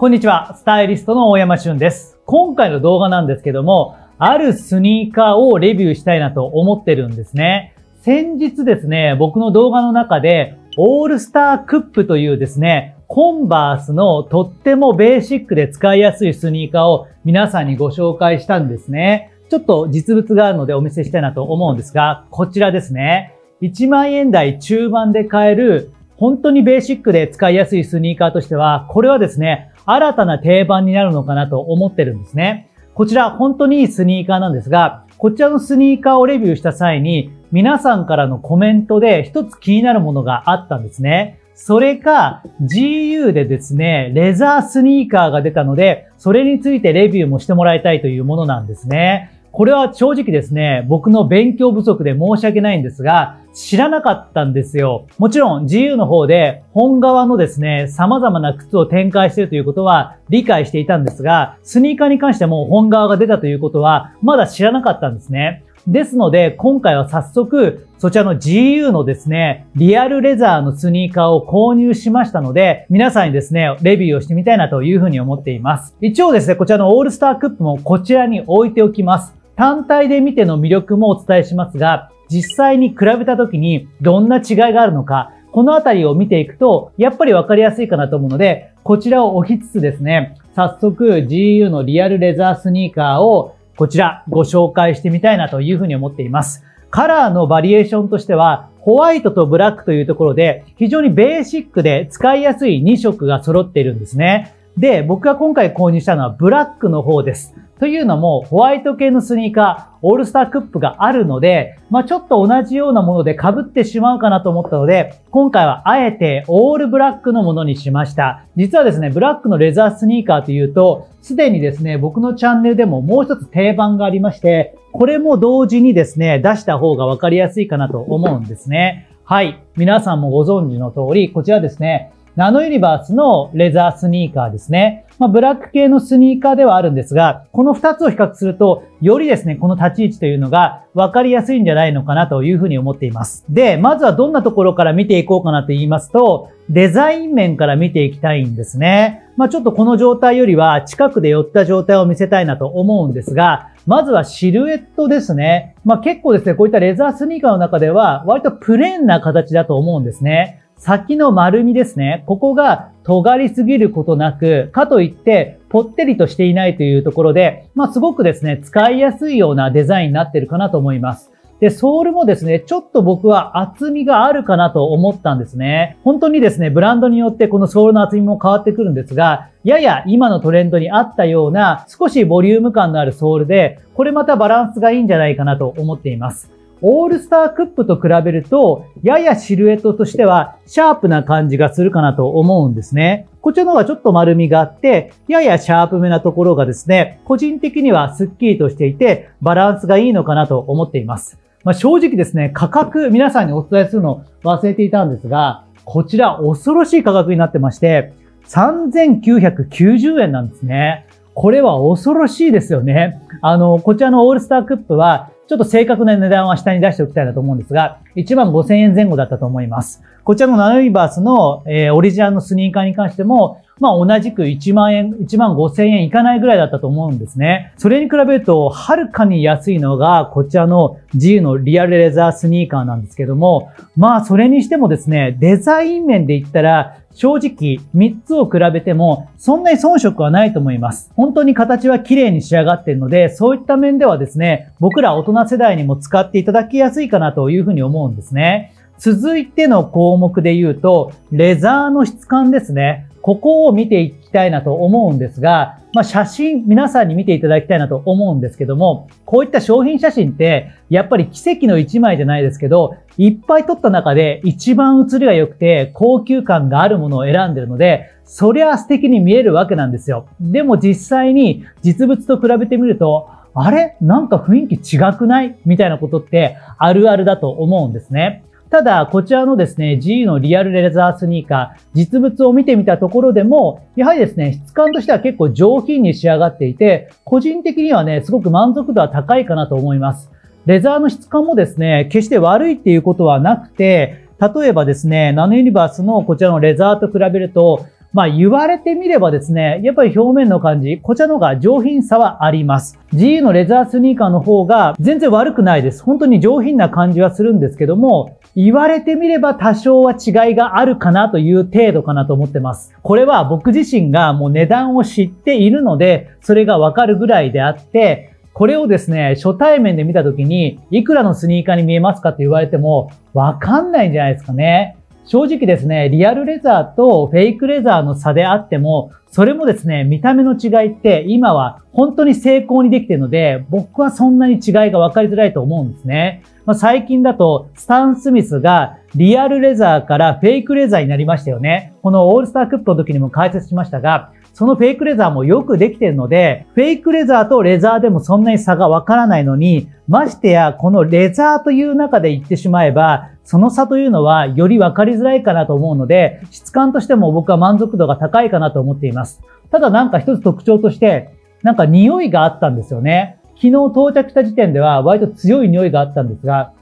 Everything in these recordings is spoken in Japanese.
こんにちは、スタイリストの大山俊です。今回の動画なんですけども、あるスニーカーをレビューしたいなと思ってるんですね。先日ですね、僕の動画の中で、オールスタークップというですね、コンバースのとってもベーシックで使いやすいスニーカーを皆さんにご紹介したんですね。ちょっと実物があるのでお見せしたいなと思うんですが、こちらですね。1万円台中盤で買える本当にベーシックで使いやすいスニーカーとしては、これはですね、新たな定番になるのかなと思ってるんですね。こちら本当にいいスニーカーなんですが、こちらのスニーカーをレビューした際に、皆さんからのコメントで一つ気になるものがあったんですね。それか GU でですね、レザースニーカーが出たので、それについてレビューもしてもらいたいというものなんですね。これは正直ですね、僕の勉強不足で申し訳ないんですが、知らなかったんですよ。もちろん GU の方で本側のですね、様々な靴を展開しているということは理解していたんですが、スニーカーに関しても本側が出たということはまだ知らなかったんですね。ですので、今回は早速、そちらの GU のですね、リアルレザーのスニーカーを購入しましたので、皆さんにですね、レビューをしてみたいなというふうに思っています。一応ですね、こちらのオールスタークップもこちらに置いておきます。単体で見ての魅力もお伝えしますが、実際に比べた時にどんな違いがあるのか、このあたりを見ていくと、やっぱりわかりやすいかなと思うので、こちらを置きつつですね、早速 GU のリアルレザースニーカーをこちらご紹介してみたいなというふうに思っています。カラーのバリエーションとしては、ホワイトとブラックというところで、非常にベーシックで使いやすい2色が揃っているんですね。で、僕が今回購入したのはブラックの方です。というのも、ホワイト系のスニーカー、オールスタークップがあるので、まあ、ちょっと同じようなもので被ってしまうかなと思ったので、今回はあえてオールブラックのものにしました。実はですね、ブラックのレザースニーカーというと、すでにですね、僕のチャンネルでももう一つ定番がありまして、これも同時にですね、出した方がわかりやすいかなと思うんですね。はい。皆さんもご存知の通り、こちらですね、ナノユニバースのレザースニーカーですね。まあ、ブラック系のスニーカーではあるんですが、この2つを比較すると、よりですね、この立ち位置というのが分かりやすいんじゃないのかなというふうに思っています。で、まずはどんなところから見ていこうかなと言いますと、デザイン面から見ていきたいんですね。まあ、ちょっとこの状態よりは近くで寄った状態を見せたいなと思うんですが、まずはシルエットですね。まあ、結構ですね、こういったレザースニーカーの中では割とプレーンな形だと思うんですね。先の丸みですね。ここが尖りすぎることなく、かといってぽってりとしていないというところで、まあすごくですね、使いやすいようなデザインになってるかなと思います。で、ソールもですね、ちょっと僕は厚みがあるかなと思ったんですね。本当にですね、ブランドによってこのソールの厚みも変わってくるんですが、やや今のトレンドに合ったような少しボリューム感のあるソールで、これまたバランスがいいんじゃないかなと思っています。ALL STAR COUPE と比べると、ややシルエットとしては、シャープな感じがするかなと思うんですね。こちらの方がちょっと丸みがあって、ややシャープめなところがですね、個人的にはスッキリとしていて、バランスがいいのかなと思っています。まあ、正直ですね、価格、皆さんにお伝えするの忘れていたんですが、こちら恐ろしい価格になってまして、3990円なんですね。これは恐ろしいですよね。あの、こちらの ALL STAR COUPE は、ちょっと正確な値段は下に出しておきたいなと思うんですが、1万5000円前後だったと思います。こちらのナノユニバースの、えー、オリジナルのスニーカーに関しても、まあ同じく1万円、1万5000円いかないぐらいだったと思うんですね。それに比べると、はるかに安いのが、こちらの G のリアルレザースニーカーなんですけども、まあそれにしてもですね、デザイン面で言ったら、正直3つを比べてもそんなに遜色はないと思います。本当に形は綺麗に仕上がっているので、そういった面ではですね、僕ら大人世代にも使っていただきやすいかなというふうに思うんですね。続いての項目で言うと、レザーの質感ですね。ここを見ていきたいなと思うんですが、まあ、写真皆さんに見ていただきたいなと思うんですけども、こういった商品写真ってやっぱり奇跡の一枚じゃないですけど、いっぱい撮った中で一番写りが良くて高級感があるものを選んでるので、そりゃ素敵に見えるわけなんですよ。でも実際に実物と比べてみると、あれ？なんか雰囲気違くない？みたいなことってあるあるだと思うんですね。ただ、こちらのですね、G のリアルレザースニーカー、実物を見てみたところでも、やはりですね、質感としては結構上品に仕上がっていて、個人的にはね、すごく満足度は高いかなと思います。レザーの質感もですね、決して悪いっていうことはなくて、例えばですね、ナノユニバースのこちらのレザーと比べると、まあ言われてみればですね、やっぱり表面の感じ、こちらの方が上品さはあります。GU のレザースニーカーの方が全然悪くないです。本当に上品な感じはするんですけども、言われてみれば多少は違いがあるかなという程度かなと思ってます。これは僕自身がもう値段を知っているので、それがわかるぐらいであって、これをですね、初対面で見た時に、いくらのスニーカーに見えますかって言われても、わかんないんじゃないですかね。正直ですね、リアルレザーとフェイクレザーの差であっても、それもですね、見た目の違いって今は本当に精巧にできているので、僕はそんなに違いが分かりづらいと思うんですね。まあ、最近だと、スタン・スミスがリアルレザーからフェイクレザーになりましたよね。このオールスタークップの時にも解説しましたが、そのフェイクレザーもよくできてるので、フェイクレザーとレザーでもそんなに差がわからないのに、ましてやこのレザーという中で言ってしまえば、その差というのはより分かりづらいかなと思うので、質感としても僕は満足度が高いかなと思っています。ただなんか一つ特徴として、なんか匂いがあったんですよね。昨日到着した時点では割と強い匂いがあったんですが、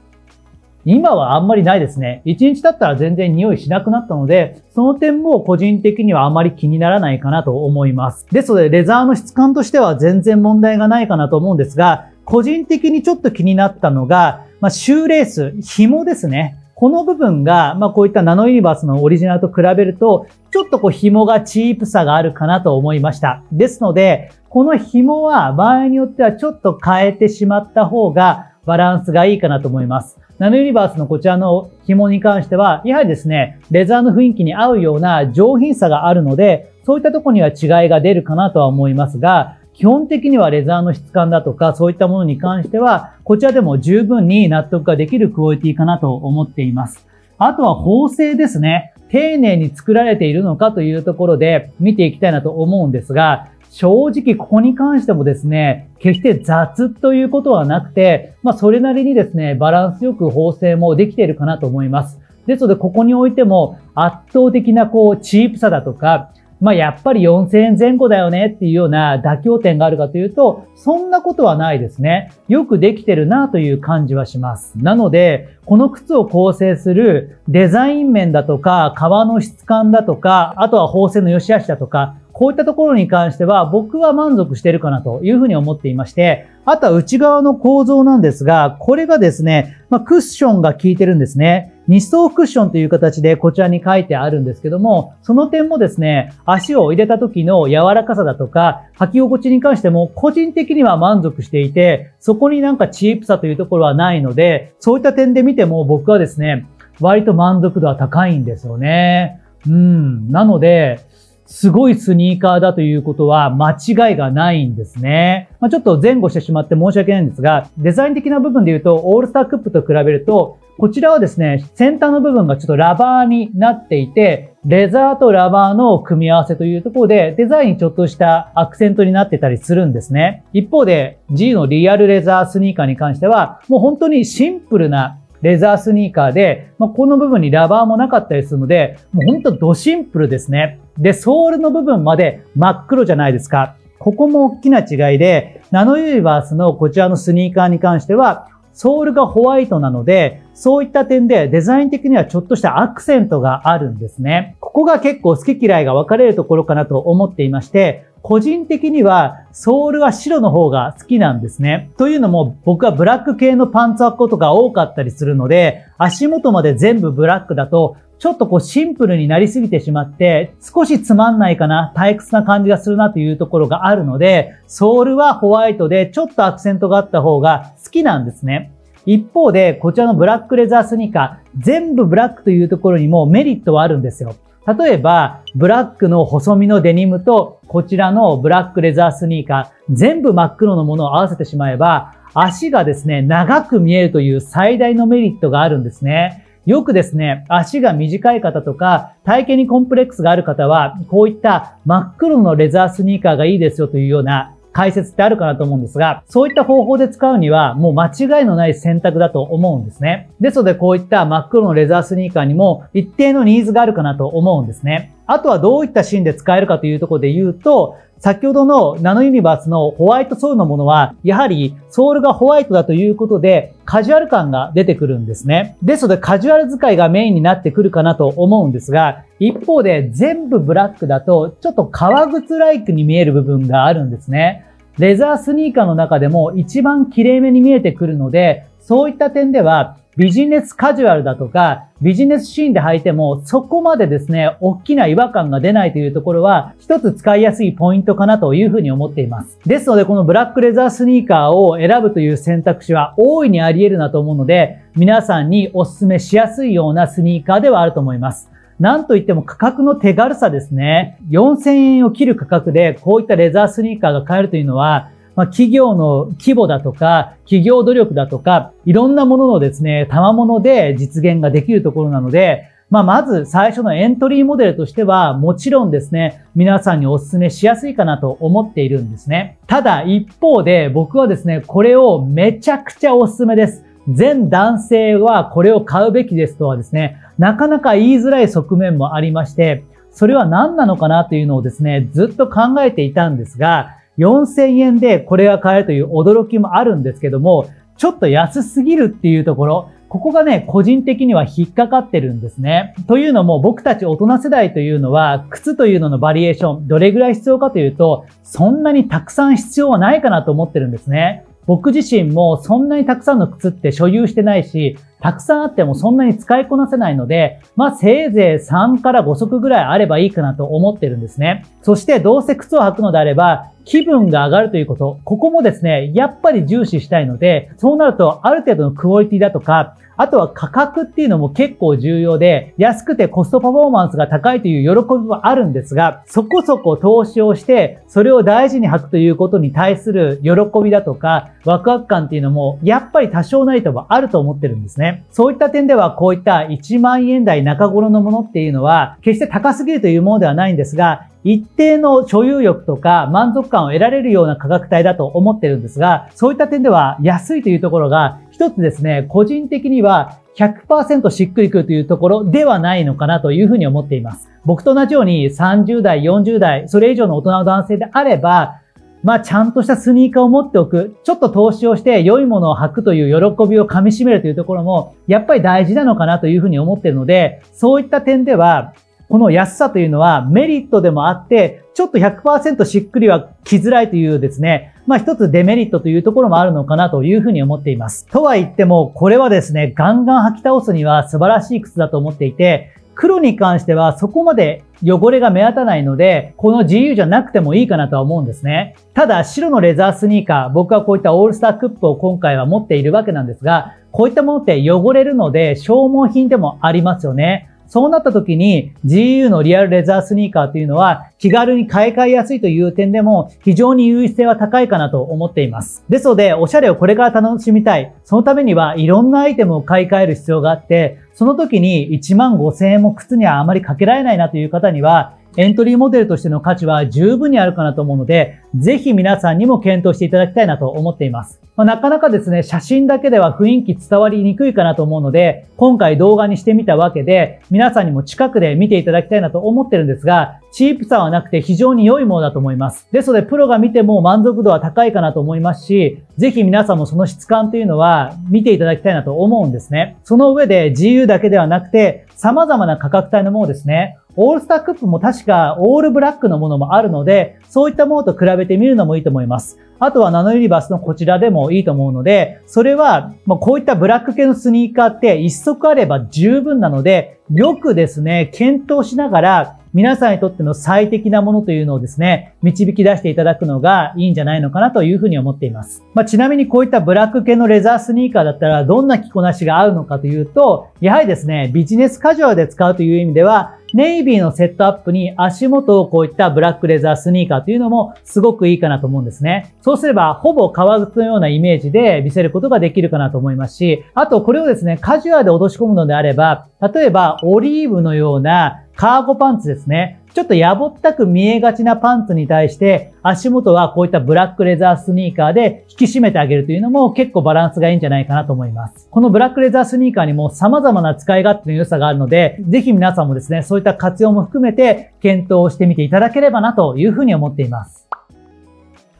今はあんまりないですね。1日経ったら全然匂いしなくなったので、その点も個人的にはあまり気にならないかなと思います。ですので、レザーの質感としては全然問題がないかなと思うんですが、個人的にちょっと気になったのが、まあ、シューレース、紐ですね。この部分が、まあ、こういったナノユニバースのオリジナルと比べると、ちょっとこう紐がチープさがあるかなと思いました。ですので、この紐は場合によってはちょっと変えてしまった方がバランスがいいかなと思います。ナノユニバースのこちらの紐に関しては、やはりですね、レザーの雰囲気に合うような上品さがあるので、そういったとこには違いが出るかなとは思いますが、基本的にはレザーの質感だとか、そういったものに関しては、こちらでも十分に納得ができるクオリティかなと思っています。あとは縫製ですね。丁寧に作られているのかというところで見ていきたいなと思うんですが、正直ここに関してもですね、決して雑ということはなくて、まあそれなりにですね、バランスよく縫製もできているかなと思います。ですので、ここにおいても圧倒的なこう、チープさだとか、まあやっぱり4000円前後だよねっていうような妥協点があるかというと、そんなことはないですね。よくできてるなという感じはします。なので、この靴を構成するデザイン面だとか、革の質感だとか、あとは縫製の良し悪しだとか、こういったところに関しては僕は満足してるかなというふうに思っていまして、あとは内側の構造なんですが、これがですね、まあ、クッションが効いてるんですね。2層クッションという形でこちらに書いてあるんですけども、その点もですね、足を入れた時の柔らかさだとか、履き心地に関しても個人的には満足していて、そこになんかチープさというところはないので、そういった点で見ても僕はですね、割と満足度は高いんですよね。うん。なので、すごいスニーカーだということは間違いがないんですね。まあ、ちょっと前後してしまって申し訳ないんですが、デザイン的な部分で言うと、オールスタークップと比べると、こちらはですね、先端の部分がちょっとラバーになっていて、レザーとラバーの組み合わせというところで、デザインちょっとしたアクセントになってたりするんですね。一方で、G のリアルレザースニーカーに関しては、もう本当にシンプルなレザースニーカーで、まあ、この部分にラバーもなかったりするので、もうほんとドシンプルですね。で、ソールの部分まで真っ黒じゃないですか。ここも大きな違いで、ナノユニバースのこちらのスニーカーに関しては、ソールがホワイトなので、そういった点でデザイン的にはちょっとしたアクセントがあるんですね。ここが結構好き嫌いが分かれるところかなと思っていまして、個人的にはソールは白の方が好きなんですね。というのも僕はブラック系のパンツ履くことが多かったりするので、足元まで全部ブラックだとちょっとこうシンプルになりすぎてしまって、少しつまんないかな、退屈な感じがするなというところがあるので、ソールはホワイトでちょっとアクセントがあった方が好きなんですね。一方で、こちらのブラックレザースニーカー、全部ブラックというところにもメリットはあるんですよ。例えば、ブラックの細身のデニムと、こちらのブラックレザースニーカー、全部真っ黒のものを合わせてしまえば、足がですね、長く見えるという最大のメリットがあるんですね。よくですね、足が短い方とか、体型にコンプレックスがある方は、こういった真っ黒のレザースニーカーがいいですよというような解説ってあるかなと思うんですが、そういった方法で使うにはもう間違いのない選択だと思うんですね。ですのでこういった真っ黒のレザースニーカーにも一定のニーズがあるかなと思うんですね。あとはどういったシーンで使えるかというところで言うと、先ほどのナノユニバースのホワイトソールのものは、やはりソールがホワイトだということで、カジュアル感が出てくるんですね。ですので、カジュアル使いがメインになってくるかなと思うんですが、一方で全部ブラックだと、ちょっと革靴ライクに見える部分があるんですね。レザースニーカーの中でも一番綺麗めに見えてくるので、そういった点では、ビジネスカジュアルだとか、ビジネスシーンで履いても、そこまでですね、大きな違和感が出ないというところは、一つ使いやすいポイントかなというふうに思っています。ですので、このブラックレザースニーカーを選ぶという選択肢は大いにあり得るなと思うので、皆さんにお勧めしやすいようなスニーカーではあると思います。なんといっても価格の手軽さですね。4000円を切る価格でこういったレザースニーカーが買えるというのは、まあ、企業の規模だとか、企業努力だとか、いろんなもののですね、賜物で実現ができるところなので、まあ、まず最初のエントリーモデルとしては、もちろんですね、皆さんにお勧めしやすいかなと思っているんですね。ただ一方で僕はですね、これをめちゃくちゃお勧めです。全男性はこれを買うべきですとはですね、なかなか言いづらい側面もありまして、それは何なのかなというのをですね、ずっと考えていたんですが、4000円でこれが買えるという驚きもあるんですけども、ちょっと安すぎるっていうところ、ここがね、個人的には引っかかってるんですね。というのも僕たち大人世代というのは、靴というののバリエーション、どれぐらい必要かというと、そんなにたくさん必要はないかなと思ってるんですね。僕自身もそんなにたくさんの靴って所有してないし、たくさんあってもそんなに使いこなせないので、まあせいぜい3から5足ぐらいあればいいかなと思ってるんですね。そしてどうせ靴を履くのであれば、気分が上がるということ、ここもですね、やっぱり重視したいので、そうなるとある程度のクオリティだとか、あとは価格っていうのも結構重要で、安くてコストパフォーマンスが高いという喜びはあるんですが、そこそこ投資をして、それを大事に履くということに対する喜びだとか、ワクワク感っていうのも、やっぱり多少なりともあると思ってるんですね。そういった点では、こういった1万円台中頃のものっていうのは、決して高すぎるというものではないんですが、一定の所有欲とか満足感を得られるような価格帯だと思ってるんですが、そういった点では安いというところが一つですね、個人的には100%しっくりくるというところではないのかなというふうに思っています。僕と同じように30代、40代、それ以上の大人の男性であれば、まあ、ちゃんとしたスニーカーを持っておく、ちょっと投資をして良いものを履くという喜びを噛み締めるというところも、やっぱり大事なのかなというふうに思っているので、そういった点では、この安さというのはメリットでもあって、ちょっと100%しっくりは来づらいというですね、まあ一つデメリットというところもあるのかなというふうに思っています。とは言っても、これはですね、ガンガン履き倒すには素晴らしい靴だと思っていて、黒に関してはそこまで汚れが目立たないので、この GU じゃなくてもいいかなとは思うんですね。ただ、白のレザースニーカー、僕はこういったオールスタークップを今回は持っているわけなんですが、こういったものって汚れるので消耗品でもありますよね。そうなった時に GU のリアルレザースニーカーというのは気軽に買い替えやすいという点でも非常に優位性は高いかなと思っています。ですので、おしゃれをこれから楽しみたい。そのためにはいろんなアイテムを買い替える必要があって、その時に1万5千円も靴にはあまりかけられないなという方には、エントリーモデルとしての価値は十分にあるかなと思うので、ぜひ皆さんにも検討していただきたいなと思っています。まあ、なかなかですね、写真だけでは雰囲気伝わりにくいかなと思うので、今回動画にしてみたわけで、皆さんにも近くで見ていただきたいなと思ってるんですが、チープさはなくて非常に良いものだと思います。ですので、プロが見ても満足度は高いかなと思いますし、ぜひ皆さんもその質感というのは見ていただきたいなと思うんですね。その上で GU だけではなくて、様々な価格帯のものですね。オールスタークップも確かオールブラックのものもあるので、そういったものと比べてみるのもいいと思います。あとはナノユニバースのこちらでもいいと思うので、それは、まこういったブラック系のスニーカーって一足あれば十分なので、よくですね、検討しながら、皆さんにとっての最適なものというのをですね、導き出していただくのがいいんじゃないのかなというふうに思っています。まあ、ちなみにこういったブラック系のレザースニーカーだったらどんな着こなしが合うのかというと、やはりですね、ビジネスカジュアルで使うという意味では、ネイビーのセットアップに足元をこういったブラックレザースニーカーというのもすごくいいかなと思うんですね。そうすれば、ほぼ革靴のようなイメージで見せることができるかなと思いますし、あとこれをですね、カジュアルで落とし込むのであれば、例えばオリーブのようなカーゴパンツですね。ちょっとやぼったく見えがちなパンツに対して、足元はこういったブラックレザースニーカーで引き締めてあげるというのも結構バランスがいいんじゃないかなと思います。このブラックレザースニーカーにも様々な使い勝手の良さがあるので、ぜひ皆さんもですね、そういった活用も含めて検討してみていただければなというふうに思っています。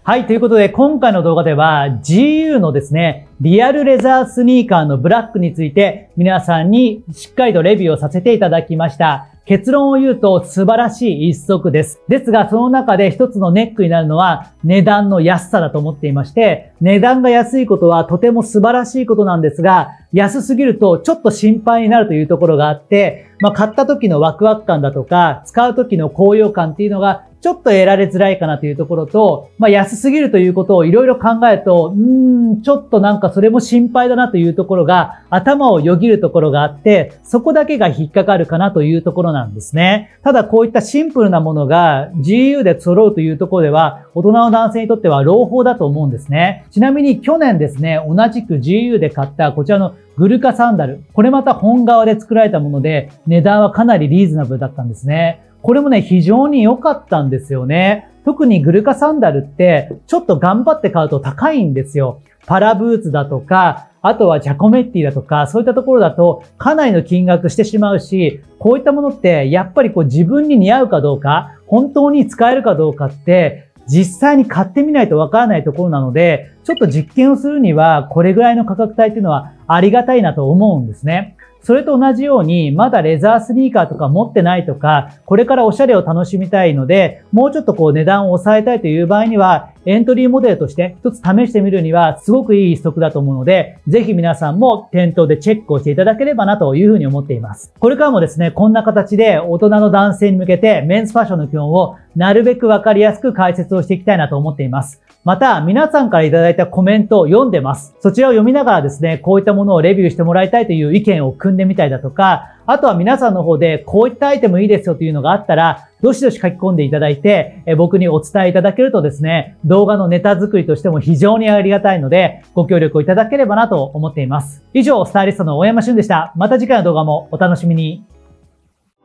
はい、ということで今回の動画では GU のですね、リアルレザースニーカーのブラックについて皆さんにしっかりとレビューをさせていただきました。結論を言うと素晴らしい一足です。ですが、その中で一つのネックになるのは値段の安さだと思っていまして、値段が安いことはとても素晴らしいことなんですが、安すぎるとちょっと心配になるというところがあって、まあ、買った時のワクワク感だとか、使う時の高揚感っていうのがちょっと得られづらいかなというところと、まあ、安すぎるということをいろいろ考えると、うーん、ちょっとなんかそれも心配だなというところが頭をよぎるところがあって、そこだけが引っかかるかなというところなんですね。ただこういったシンプルなものが GU で揃うというところでは、大人の男性にとっては朗報だと思うんですね。ちなみに去年ですね、同じく GU で買ったこちらのグルカサンダル。これまた本革で作られたもので、値段はかなりリーズナブルだったんですね。これもね、非常に良かったんですよね。特にグルカサンダルって、ちょっと頑張って買うと高いんですよ。パラブーツだとか、あとはジャコメッティだとか、そういったところだとかなりの金額してしまうし、こういったものってやっぱりこう自分に似合うかどうか、本当に使えるかどうかって、実際に買ってみないとわからないところなので、ちょっと実験をするには、これぐらいの価格帯っていうのはありがたいなと思うんですね。それと同じように、まだレザースニーカーとか持ってないとか、これからおしゃれを楽しみたいので、もうちょっとこう値段を抑えたいという場合には、エントリーモデルとして一つ試してみるには、すごくいい一足だと思うので、ぜひ皆さんも店頭でチェックをしていただければなというふうに思っています。これからもですね、こんな形で大人の男性に向けてメンズファッションの基本をなるべくわかりやすく解説をしていきたいなと思っています。また、皆さんからいただいたコメントを読んでます。そちらを読みながらですね、こういったものをレビューしてもらいたいという意見を組んでみたりだとか、あとは皆さんの方でこういったアイテムいいですよというのがあったら、どしどし書き込んでいただいて、え僕にお伝えいただけるとですね、動画のネタ作りとしても非常にありがたいので、ご協力をいただければなと思っています。以上、スタイリストの大山俊でした。また次回の動画もお楽しみに。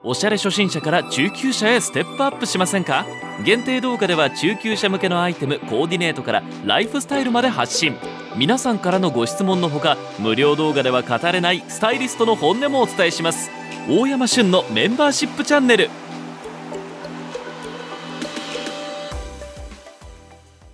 おしゃれ初心者から中級者へステップアップしませんか？限定動画では中級者向けのアイテムコーディネートからライフスタイルまで発信。皆さんからのご質問のほか無料動画では語れないスタイリストの本音もお伝えします。大山旬のメンバーシップチャンネル。